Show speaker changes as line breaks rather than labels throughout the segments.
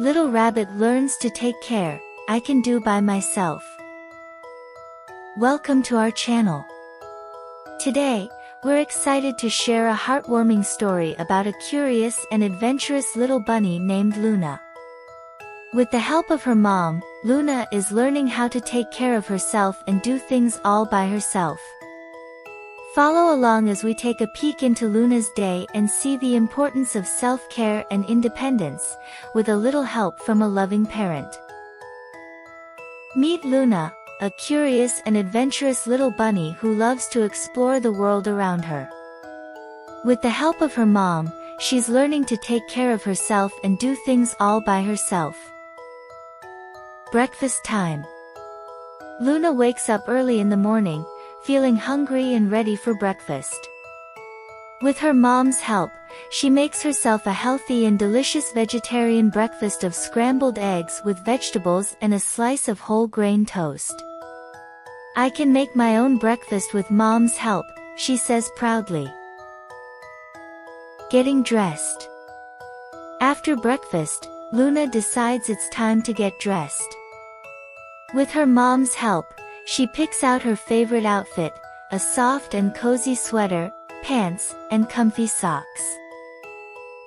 Little Rabbit learns to take care, I can do by myself. Welcome to our channel. Today, we're excited to share a heartwarming story about a curious and adventurous little bunny named Luna. With the help of her mom, Luna is learning how to take care of herself and do things all by herself. Follow along as we take a peek into Luna's day and see the importance of self-care and independence, with a little help from a loving parent. Meet Luna, a curious and adventurous little bunny who loves to explore the world around her. With the help of her mom, she's learning to take care of herself and do things all by herself. Breakfast time. Luna wakes up early in the morning, feeling hungry and ready for breakfast. With her mom's help, she makes herself a healthy and delicious vegetarian breakfast of scrambled eggs with vegetables and a slice of whole grain toast. I can make my own breakfast with mom's help, she says proudly. Getting dressed. After breakfast, Luna decides it's time to get dressed. With her mom's help, she picks out her favorite outfit, a soft and cozy sweater, pants, and comfy socks.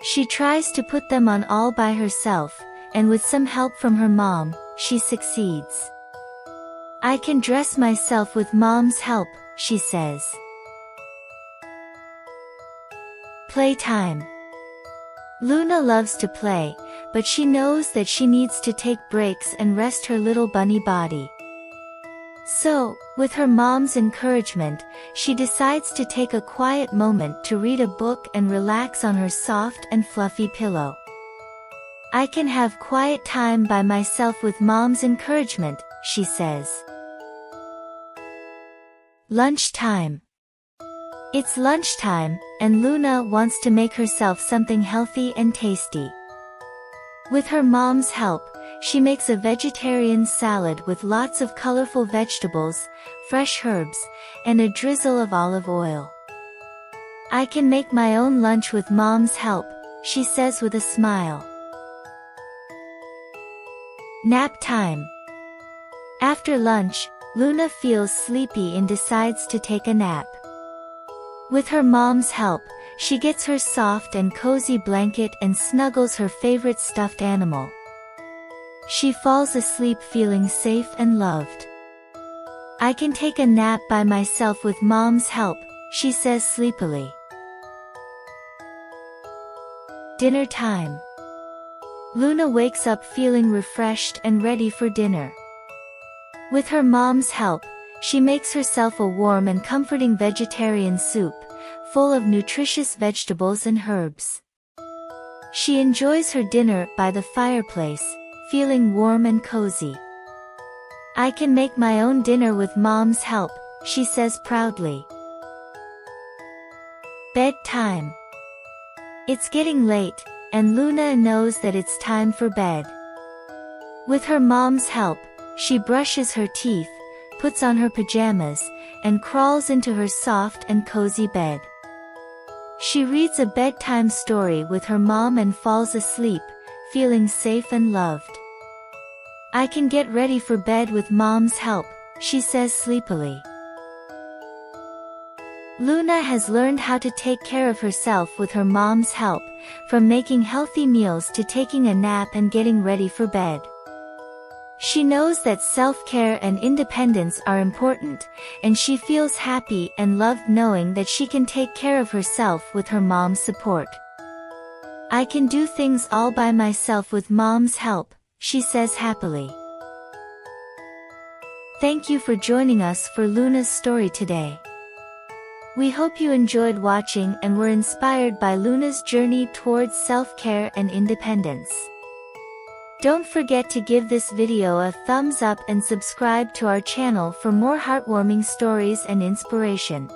She tries to put them on all by herself, and with some help from her mom, she succeeds. I can dress myself with mom's help, she says. Playtime. Luna loves to play, but she knows that she needs to take breaks and rest her little bunny body. So, with her mom's encouragement, she decides to take a quiet moment to read a book and relax on her soft and fluffy pillow. I can have quiet time by myself with mom's encouragement, she says. Lunchtime. It's lunchtime, and Luna wants to make herself something healthy and tasty. With her mom's help, she makes a vegetarian salad with lots of colorful vegetables, fresh herbs, and a drizzle of olive oil. I can make my own lunch with mom's help, she says with a smile. Nap time. After lunch, Luna feels sleepy and decides to take a nap. With her mom's help, she gets her soft and cozy blanket and snuggles her favorite stuffed animal. She falls asleep feeling safe and loved. I can take a nap by myself with mom's help, she says sleepily. Dinner time. Luna wakes up feeling refreshed and ready for dinner. With her mom's help, she makes herself a warm and comforting vegetarian soup, full of nutritious vegetables and herbs. She enjoys her dinner by the fireplace, feeling warm and cozy. I can make my own dinner with mom's help, she says proudly. Bedtime. It's getting late, and Luna knows that it's time for bed. With her mom's help, she brushes her teeth, puts on her pajamas, and crawls into her soft and cozy bed. She reads a bedtime story with her mom and falls asleep, feeling safe and loved. I can get ready for bed with mom's help, she says sleepily. Luna has learned how to take care of herself with her mom's help, from making healthy meals to taking a nap and getting ready for bed. She knows that self-care and independence are important, and she feels happy and loved knowing that she can take care of herself with her mom's support. I can do things all by myself with mom's help, she says happily. Thank you for joining us for Luna's story today. We hope you enjoyed watching and were inspired by Luna's journey towards self-care and independence. Don't forget to give this video a thumbs up and subscribe to our channel for more heartwarming stories and inspiration.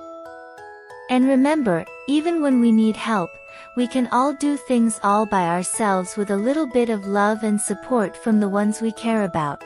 And remember, even when we need help, we can all do things all by ourselves with a little bit of love and support from the ones we care about.